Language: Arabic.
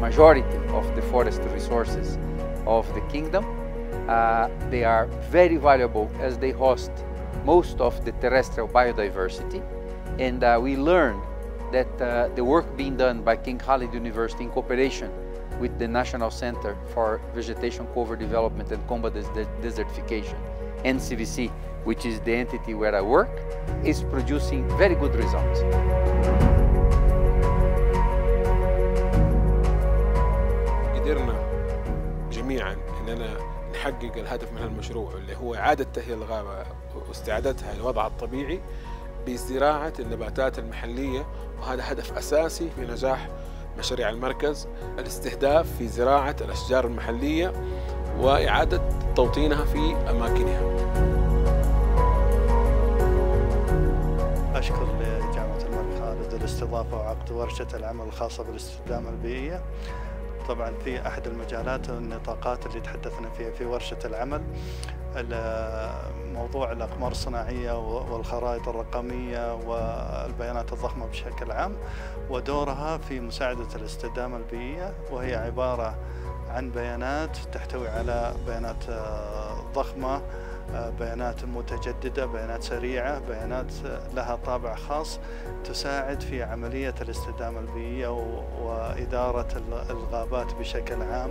majority of the forest resources of the kingdom. Uh, they are very valuable as they host most of the terrestrial biodiversity. And uh, we learned that uh, the work being done by King Khalid University in cooperation with the National Center for Vegetation Cover Development and Combat Desertification, NCVC, which is the entity where I work, is producing very good results. قدرنا جميعا إننا نحقق الهدف من المشروع اللي هو إعادة تهيئ الغابة واستعادتها لوضعها الطبيعي بزراعة النباتات المحلية وهذا هدف أساسي في نجاح مشاريع المركز الاستهداف في زراعة الأشجار المحلية وإعادة توطينها في أماكنها. أشكر لجامعه الملك خالد الاستضافه وعقد ورشة العمل الخاصة بالاستدامه البيئية. طبعا في أحد المجالات والنطاقات اللي تحدثنا فيها في ورشة العمل موضوع الأقمار الصناعية والخرائط الرقمية والبيانات الضخمة بشكل عام ودورها في مساعدة الاستدامه البيئية وهي عبارة عن بيانات تحتوي على بيانات ضخمة بيانات متجددة بيانات سريعة بيانات لها طابع خاص تساعد في عملية الاستدامة البيئية وإدارة الغابات بشكل عام.